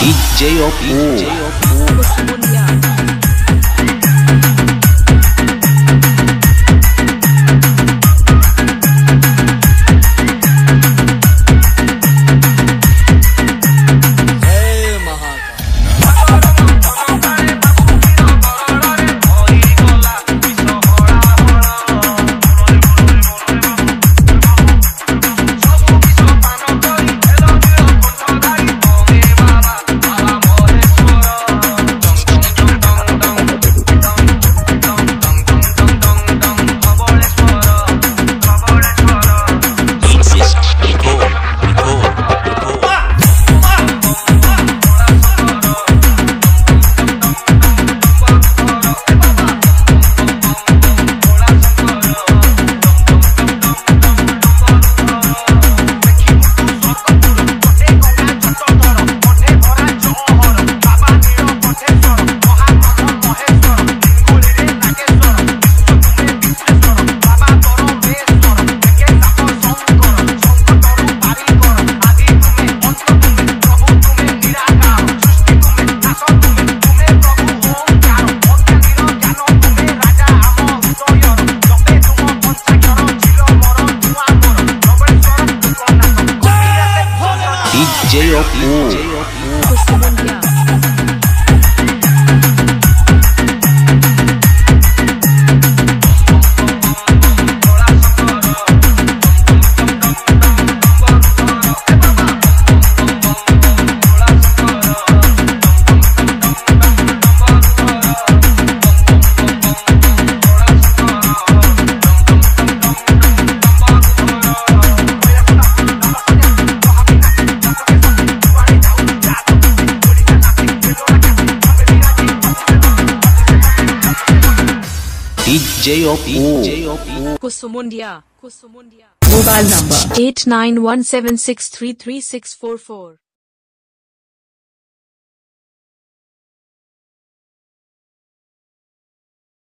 DJ 哦，DJ 哦。Apu. DJ Apu. Kusumundia. Kusumundia. Mobile number Eight nine one seven six three three six four four.